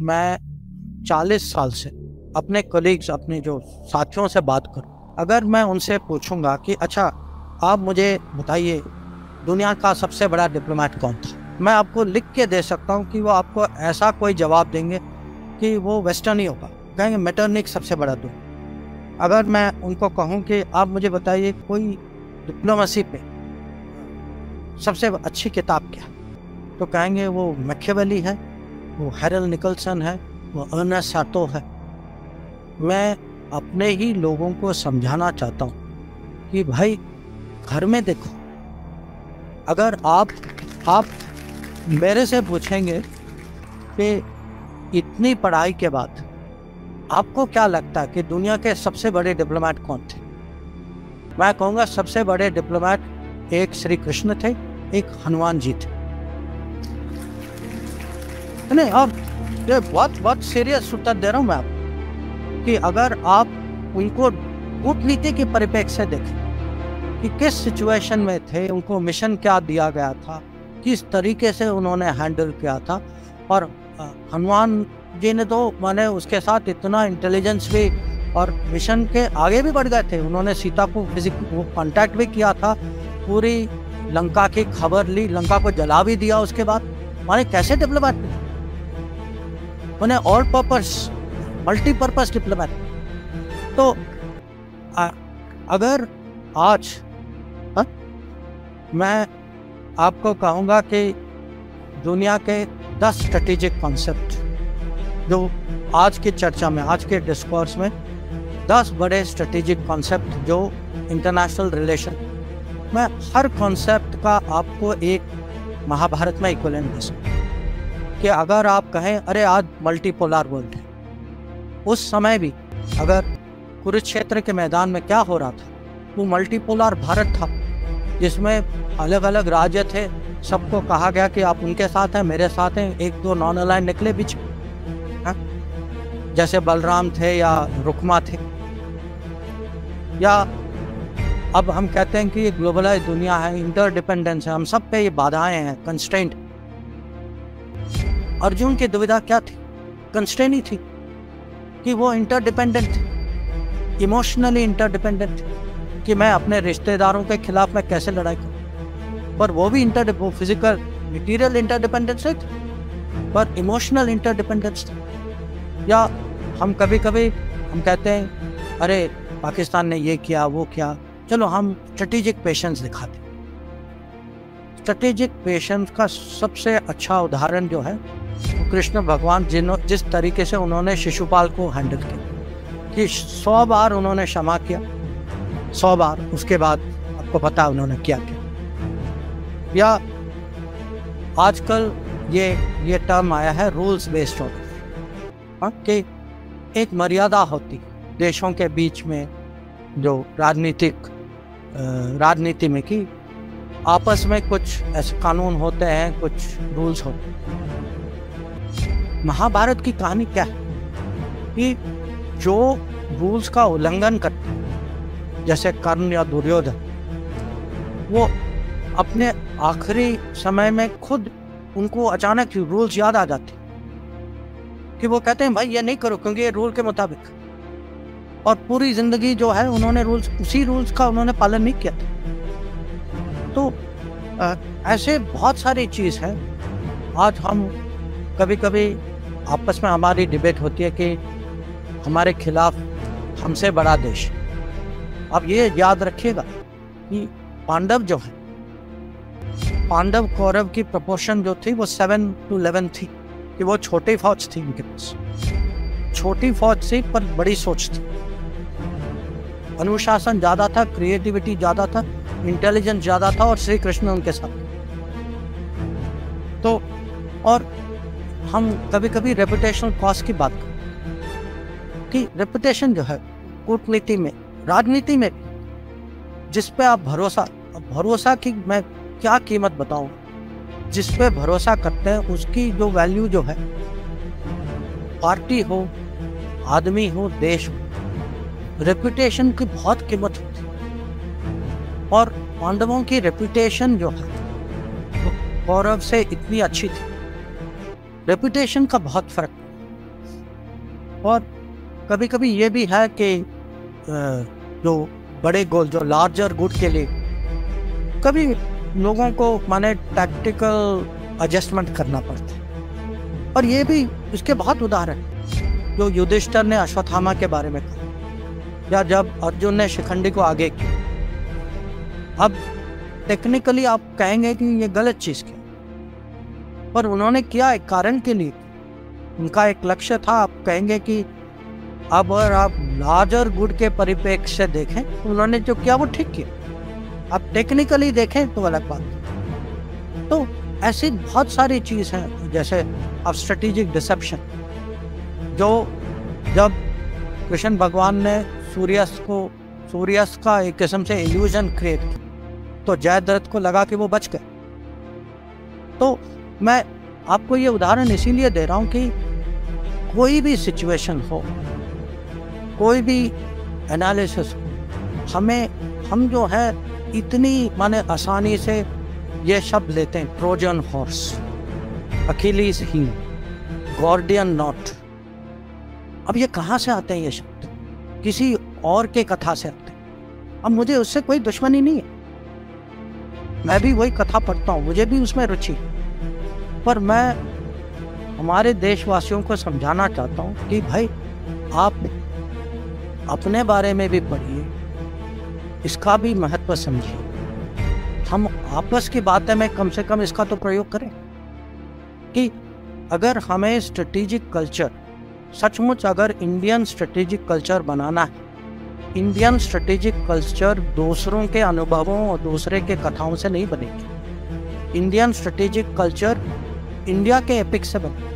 मैं 40 साल से अपने कलीग्स अपने जो साथियों से बात करूँ, अगर मैं उनसे पूछूँगा कि अच्छा आप मुझे बताइए, दुनिया का सबसे बड़ा डिप्लोमेट कौन था? मैं आपको लिख के दे सकता हूँ कि वो आपको ऐसा कोई जवाब देंगे कि वो वेस्टर्न ही होगा। कहेंगे, मेटरनिक सबसे बड़ा दुनिया। अगर मैं उनको कहूँ कि, आप मुझे बताइए, कोई डिप्लोमेसी पे सबसे अच्छी किताब क्या तो कहेंगे, वो मैकेवली है वो हैरल निकलसन है, वो अर्नस सातो है। मैं अपने ही लोगों को समझाना चाहता हूँ कि भाई, घर में देखो, अगर आप आप मेरे से पूछेंगे कि इतनी पढ़ाई के बाद आपको क्या लगता है कि दुनिया के सबसे बड़े डिप्लोमेट कौन थे? मैं कहूँगा सबसे बड़े डिप्लोमेट एक श्री कृष्ण थे, एक हनुमान जी थे। नहीं अब ये बहुत बहुत सीरियस उत्तर दे रहा हूँ मैं आपको कि अगर आप उनको कूटनीति के परिप्रेक्ष्य से देखें, कि किस सिचुएशन में थे, उनको मिशन क्या दिया गया था, किस तरीके से उन्होंने हैंडल किया था, और हनुमान जी ने तो मैंने उसके साथ इतना इंटेलिजेंस भी और मिशन के आगे भी बढ़ गए थे, उन्होंने सीता को फिजिक वो कांटेक्ट भी किया था, पूरी लंका की खबर ली, लंका को जला भी दिया उसके बाद, माने कैसे डिप्लोमेट उन्हें ऑल पर्पस मल्टीपर्पज डिप्लोमेट तो आ, अगर आज हा? मैं आपको कहूँगा कि दुनिया के दस स्ट्रेटेजिक कॉन्सेप्ट जो आज की चर्चा में आज के डिस्कोर्स में दस बड़े स्ट्रेटेजिक कॉन्सेप्ट जो इंटरनेशनल रिलेशन मैं हर कॉन्सेप्ट का आपको एक महाभारत में इक्वलेंट दे सकता कि अगर आप कहें, अरे, आज मल्टीपोलर वर्ल्ड है। उस समय भी अगर कुरुक्षेत्र के मैदान में क्या हो रहा था, वो मल्टीपोलर भारत था, जिसमें अलग अलग राज्य थे। सबको कहा गया कि आप उनके साथ हैं, मेरे साथ हैं, एक दो नॉन अलाइन निकले बीच हाँ? जैसे बलराम थे या रुकमा थे। या अब हम कहते हैं कि ये ग्लोबलाइज दुनिया है इंटरडिपेंडेंस है, हम सब पे ये बाधाएँ हैं कंस्टेंट अर्जुन की दुविधा क्या थी? कंस्टेंट ही थी कि वो इंटरडिपेंडेंट थी। इमोशनली इंटरडिपेंडेंट थी कि मैं अपने रिश्तेदारों के खिलाफ मैं कैसे लड़ाई करूँ। पर वो भी इंटर वो फ़िज़िकल मटेरियल इंटरडिपेंडेंस है पर इमोशनल इंटरडिपेंडेंस थी। या हम कभी कभी हम कहते हैं, अरे, पाकिस्तान ने ये किया, वो किया। चलो, हम स्ट्रेटेजिक पेशेंस दिखाते स्ट्रेटेजिक पेशेंस का सबसे अच्छा उदाहरण जो है कृष्ण भगवान जिन्हों जिस तरीके से उन्होंने शिशुपाल को हैंडल किया, कि सौ बार उन्होंने क्षमा किया, सौ बार उसके बाद आपको पता उन्होंने क्या किया। या आजकल ये ये टर्म आया है रूल्स बेस्ड ऑर्डर कि एक मर्यादा होती देशों के बीच में जो राजनीतिक राजनीति में कि आपस में कुछ ऐसे कानून होते हैं, कुछ रूल्स होते हैं। महाभारत की कहानी क्या है? कि जो रूल्स का उल्लंघन करते हैं जैसे कर्ण या दुर्योधन वो अपने आखिरी समय में खुद उनको अचानक रूल्स याद आ जाते कि वो कहते हैं भाई ये नहीं करो क्योंकि ये रूल के मुताबिक और पूरी ज़िंदगी जो है उन्होंने रूल्स उसी रूल्स का उन्होंने पालन नहीं किया था। तो आ, ऐसे बहुत सारी चीज़ है। आज हम कभी कभी आपस में हमारी डिबेट होती है कि हमारे खिलाफ हमसे बड़ा देश। अब ये याद रखिएगा कि पांडव जो है, पांडव कौरव की प्रपोर्शन जो थी वो सेवन टू इलेवन थी कि वो छोटी फौज थी उनके पास। छोटी फौज थी पर बड़ी सोच थी। अनुशासन ज़्यादा था क्रिएटिविटी ज़्यादा था इंटेलिजेंस ज़्यादा था और श्री कृष्ण उनके साथ। तो और हम कभी कभी रेपुटेशन कॉस्ट की बात करते कि रेपुटेशन जो है, कूटनीति में, राजनीति में, जिस पे आप भरोसा भरोसा की मैं क्या कीमत बताऊँ, जिस पे भरोसा करते हैं, उसकी जो वैल्यू जो है, पार्टी हो, आदमी हो, देश हो रेपुटेशन की बहुत कीमत होती है। और पांडवों की रेपुटेशन जो है, वो कौरव से इतनी अच्छी थी। रेपुटेशन का बहुत फ़र्क और कभी कभी ये भी है कि जो बड़े गोल, जो लार्जर गुड के लिए कभी लोगों को माने टैक्टिकल एडजस्टमेंट करना पड़ता है। और ये भी इसके बहुत उदाहरण जो युधिष्ठर ने अश्वत्थामा के बारे में कहा। या जब अर्जुन ने शिखंडी को आगे किया, अब टेक्निकली आप कहेंगे कि ये गलत चीज़ क्या पर उन्होंने किया एक कारण के लिए। उनका एक लक्ष्य था, आप कहेंगे कि अब अगर आप लार्जर गुड के परिप्रेक्ष्य से देखें, उन्होंने जो किया वो ठीक किया। आप टेक्निकली देखें तो अलग बात। तो ऐसी बहुत सारी चीज़ हैं, जैसे अब स्ट्रेटेजिक डिसेप्शन जो जब कृष्ण भगवान ने सूर्यास्त को, सूर्यास्त का एक किस्म से इल्यूजन क्रिएट किया तो जयद्रथ को लगा कि वो बच गए। तो मैं आपको ये उदाहरण इसीलिए दे रहा हूँ कि कोई भी सिचुएशन हो, कोई भी एनालिसिस हो, हमें, हम जो है, इतनी माने आसानी से ये शब्द लेते हैं Trojan horse Achilles heel Gordian knot अब ये कहाँ से आते हैं ये शब्द? किसी और के कथा से आते हैं। अब मुझे उससे कोई दुश्मनी नहीं है। मैं भी वही कथा पढ़ता हूँ, मुझे भी उसमें रुचि पर मैं हमारे देशवासियों को समझाना चाहता हूँ कि भाई, आप अपने बारे में भी पढ़िए, इसका भी महत्व समझिए। हम आपस की बातें में कम से कम इसका तो प्रयोग करें कि अगर हमें स्ट्रेटेजिक कल्चर सचमुच अगर इंडियन स्ट्रेटेजिक कल्चर बनाना है इंडियन स्ट्रेटेजिक कल्चर दूसरों के अनुभवों और दूसरे के कथाओं से नहीं बनेगी। इंडियन स्ट्रेटेजिक कल्चर इंडिया के एपिक से बने